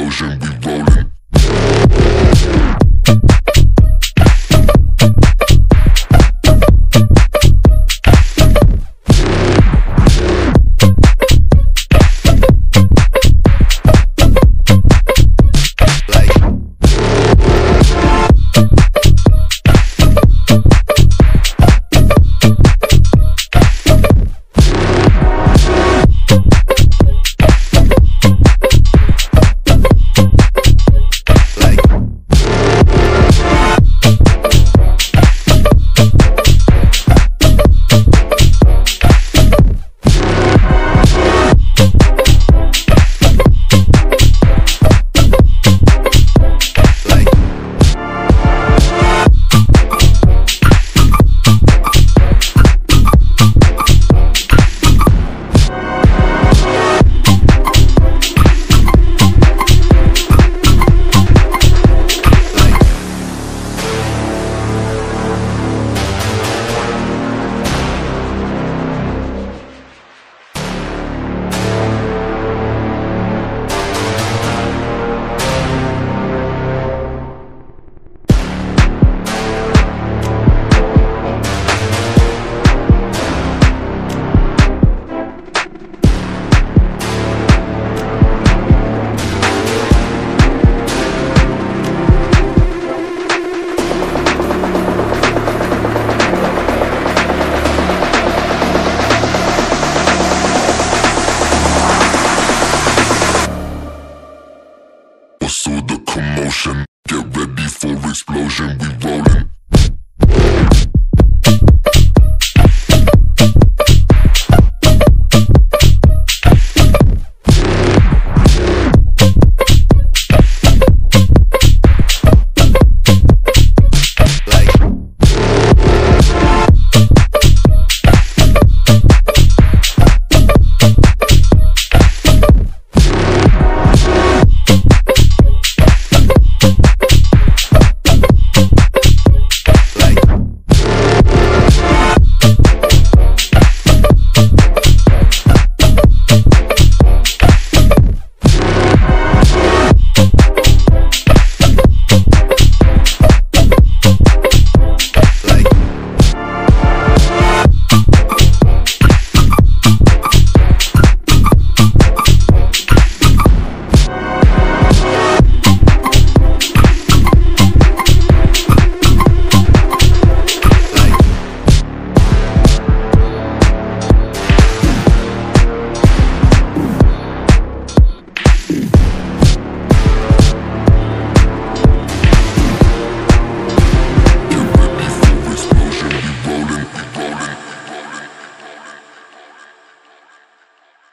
explosion. We rolling. So the commotion. Get ready for explosion. We rolling.